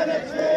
Let it.